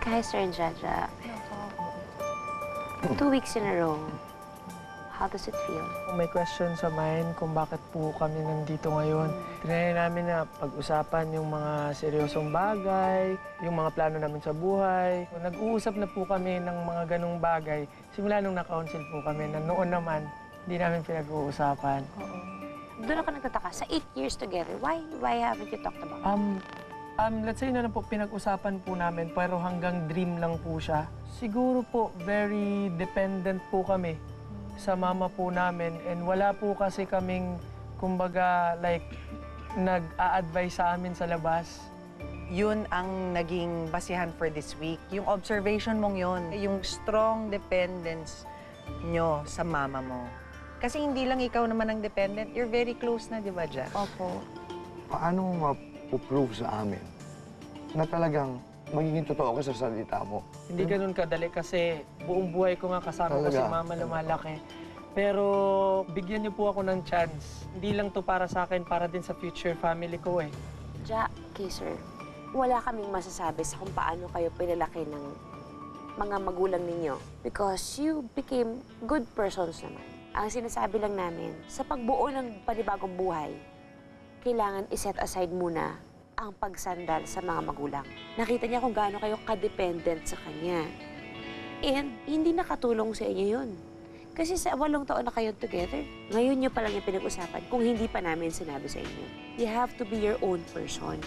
Hi, Sir and Jaja. Two weeks in a row. How does it feel? Kung may question sa mind kung bakit po kami nandito ngayon, trinay namin na pag-usapan yung mga seryosong bagay, yung mga plano namin sa buhay. Nag-uusap na po kami ng mga ganong bagay simula nung na-counsel po kami na noon naman hindi namin pinag-uusapan. Doon ako nagtataka. Sa eight years together, why why haven't you talked about it? Um, um, let's say na lang po, pinag-usapan po namin, pero hanggang dream lang po siya. Siguro po, very dependent po kami sa mama po namin. And wala po kasi kaming, kumbaga, like, nag-a-advise sa amin sa labas. Yun ang naging basihan for this week. Yung observation mong yun, yung strong dependence nyo sa mama mo. Kasi hindi lang ikaw naman ang dependent, you're very close na, di ba, Jack? Opo. Paano mo mapuprove sa amin na talagang magiging totoo ka sa salita mo? Hindi ganun kadali kasi buong buhay ko nga kasama ko si Talaga? mama lumalaki. Pero bigyan niyo po ako ng chance. Hindi lang to para sa akin, para din sa future family ko eh. Ja, okay, sir. Wala kaming masasabi sa kung paano kayo pinalaki ng mga magulang ninyo. Because you became good persons naman. Ang sinasabi lang namin, sa pagbuo ng panibagong buhay, kailangan iset aside muna ang pagsandal sa mga magulang. Nakita niya kung gaano kayo kadependent sa kanya. And hindi nakatulong sa inyo yun. Kasi sa walong taon na kayo together, ngayon nyo pa lang yung pinag-usapan kung hindi pa namin sinabi sa inyo. You have to be your own person.